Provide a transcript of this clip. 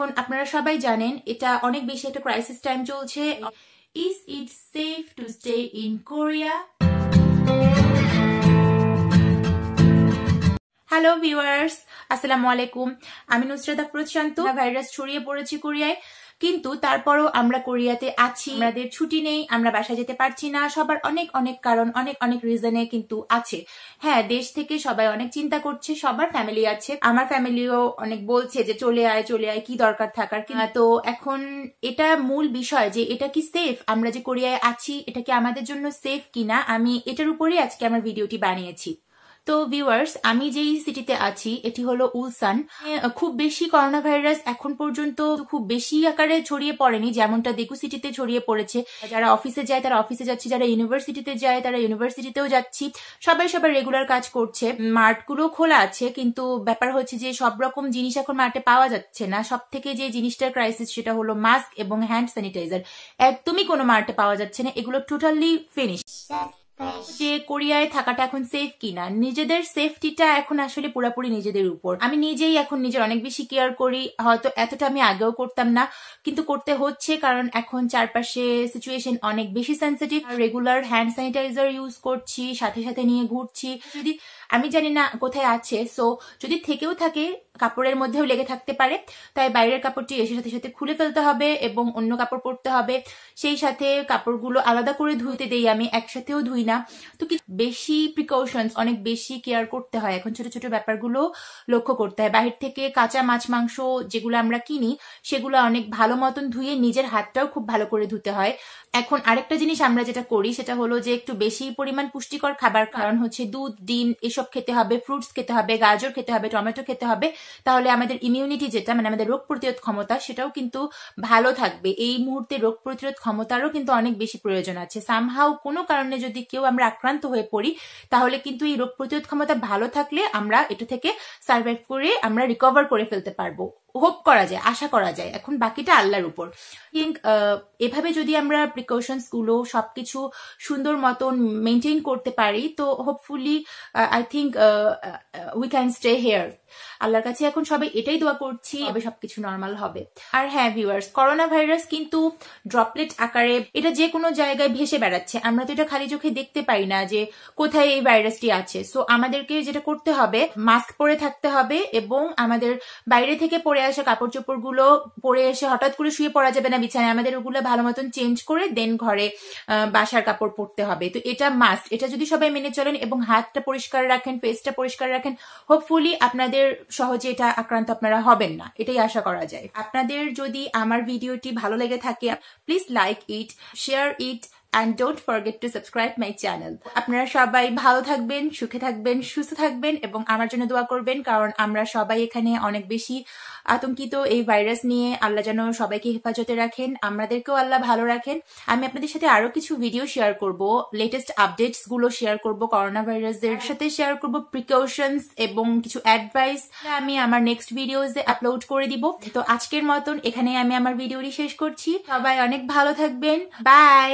এখন আপনারা সবাই জানেন, এটা অনেক বেশি একটা ক্রাইসিস টাইম চলছে। Is it safe to stay in Korea hello viewers আসসালামু আলাইকুম। আমি নুসরাদা প্রশান্ত শান্ত। ভাইরাস ছড়িয়ে পড়েছি কোরিয়ায়। কিন্তু তারপরও আমরা কোরিয়াতে আছি। আমাদের ছুটি নেই, আমরা বাসা যেতে পারছি না। সবার অনেক অনেক কারণ, অনেক অনেক রিজনে কিন্তু আছে। হ্যাঁ দেশ থেকে সবাই অনেক চিন্তা করছে, সবার ফ্যামিলি আছে। আমার ফ্যামিলিও অনেক বলছে যে চলে আয় চলে আয়, কি দরকার থাকার তো এখন এটা মূল বিষয় যে এটা কি সেফ আমরা যে কোরিয়ায় আছি, এটা কি আমাদের জন্য সেফ কিনা? আমি এটার উপরেই আজকে আমার ভিডিওটি বানিয়েছি। তো ভিউয়ার্স আমি যেই সিটিতে আছি, এটি হলো উলসান। খুব বেশি করোনা ভাইরাস এখন পর্যন্ত খুব বেশি আকারে ছড়িয়ে পড়েনি, যেমনটা দেখু সিটিতে ছড়িয়ে পড়েছে। যারা অফিসে যায়, তারা অফিসে যাচ্ছে, যারা ইউনিভার্সিটিতে যায়, তারা ইউনিভার্সিটিতেও যাচ্ছি। সবাই সবাই রেগুলার কাজ করছে। মার্টগুলো খোলা আছে, কিন্তু ব্যাপার হচ্ছে যে সব রকম জিনিস এখন মার্টে পাওয়া যাচ্ছে না। সব থেকে যে জিনিসটার ক্রাইসিস সেটা হলো মাস্ক এবং হ্যান্ড স্যানিটাইজার একদমই কোনো মার্টে পাওয়া যাচ্ছে না, এগুলো টোটালি ফিনিশ যে কোরিয়ায় থাকাটা এখন সেফ কিনা, নিজেদের সেফটিটা এখন আসলে পুরোপুরি নিজেদের উপর। আমি নিজেই এখন নিজের অনেক বেশি কেয়ার করি, হয়তো এতটা আমি আগেও করতাম না, কিন্তু করতে হচ্ছে কারণ এখন চারপাশে সিচুয়েশন অনেক বেশি sensitive regular hand sanitizer use করছি, সাথে সাথে নিয়ে ঘুরছি। যদি, আমি জানি না কোথায় আছে সো যদি থেকেও থাকে, কাপড়ের মধ্যেও লেগে থাকতে পারে, তাই বাইরের কাপড়টি এসে সাথে সাথে খুলে ফেলতে হবে এবং অন্য কাপড় পরতে হবে। সেই সাথে কাপড়গুলো আলাদা করে ধুইতে দেই আমি, একসাথেও ধুই না। তো কি বেশি প্রিকশনস অনেক বেশি কেয়ার করতে হয়। এখন ছোট ছোট ব্যাপারগুলো লক্ষ্য করতে হয়। বাহির থেকে কাঁচা মাছ, মাংস যেগুলো আমরা কিনি, সেগুলো অনেক ভালো মতন ধুয়ে নিজের হাতটাও খুব ভালো করে ধুতে হয়। এখন আরেকটা জিনিস আমরা যেটা করি, সেটা হলো যে একটু বেশি পরিমাণ পুষ্টিকর খাবার, কারণ হচ্ছে দুধ, ডিম এসব খেতে হবে ফ্রুটস খেতে হবে, গাজর খেতে হবে, টমেটো খেতে হবে। তাহলে আমাদের ইমিউনিটি যেটা মানে আমাদের রোগ প্রতিরোধ ক্ষমতা, সেটাও কিন্তু ভালো থাকবে। এই মুহূর্তে রোগ প্রতিরোধ ক্ষমতারও কিন্তু অনেক বেশি প্রয়োজন আছে। সামহাও কোনো কারণে যদি কেউ আমরা আক্রান্ত হয়ে পড়ি, তাহলে কিন্তু এই রোগ প্রতিরোধ ক্ষমতা ভালো থাকলে আমরা এটা থেকে সার্ভাইভ করে আমরা রিকভার করে ফেলতে পারব। হোপ করা যায়, আশা করা যায়। এখন বাকিটা আল্লাহর উপর। এভাবে যদি আমরা প্রিকশনসগুলো সবকিছু সুন্দর মতন মেনটেন করতে পারি, তো hopefully I think we can stay here আল্লাহর কাছে এখন সবাই এটাই দোয়া করছি তবে সবকিছু নর্মাল হবে। আর হ্যাঁ ভিউয়ার্স করোনা ভাইরাস কিন্তু ড্রপলেট আকারে এটা যে কোনো জায়গায় ভেসে বেড়াচ্ছে। আমরা তো এটা খালি চোখে দেখতে পাই না যে কোথায় এই ভাইরাসটি আছে। সো আমাদেরকে যেটা করতে হবে মাস্ক পরে থাকতে হবে এবং আমাদের বাইরে থেকে পরে আসা কাপড় চোপড়গুলো পরে এসে হঠাৎ করে শুয়ে পড়া যাবে না বিছানায়। আমাদের ওগুলো ভালো মতন চেঞ্জ করে দেন ঘরে বাসার কাপড় পরতে হবে। তো এটা মাস্ট এটা যদি সবাই মেনে চলেন এবং হাতটা পরিষ্কার রাখেন ফেসটা পরিষ্কার রাখেন হোপফুলি আপনাদের সহজে এটা আক্রান্ত আপনারা হবেন না, এটাই আশা করা যায়। আপনাদের যদি আমার ভিডিওটি ভালো লেগে থাকে please like it share it and don't forget to subscribe my channel আপনারা সবাই ভালো থাকবেন, সুখে থাকবেন, সুস্থ থাকবেন এবং আমার জন্য দোয়া করবেন, কারণ আমরা সবাই এখানে অনেক বেশি আতঙ্কিত এই ভাইরাস নিয়ে। আল্লাহ যেন সবাইকে হেফাজতে রাখেন, আমাদেরকেও আল্লাহ ভালো রাখেন। আমি আপনাদের সাথে আরও কিছু ভিডিও শেয়ার করব লেটেস্ট আপডেটসগুলো শেয়ার করব করোনা ভাইরাসের সাথে শেয়ার করব প্রিকশনস এবং কিছু অ্যাডভাইস আমি আমার নেক্সট ভিডিওতে আপলোড করে দিব। তো আজকের মতন এখানে আমি আমার ভিডিওটি শেষ করছি। সবাই অনেক ভালো থাকবেন। বাই